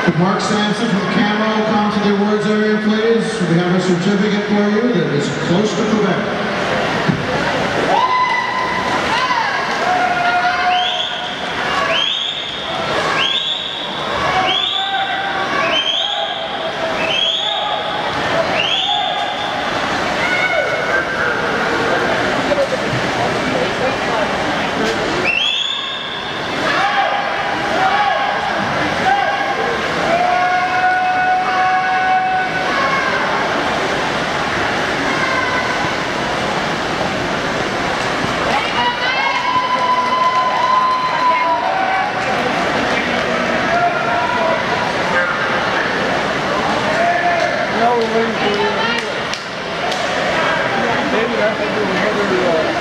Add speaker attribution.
Speaker 1: Mark Sampson from Camo come to the awards area, please? We have a certificate for you that is close to
Speaker 2: now we're waiting for you. Maybe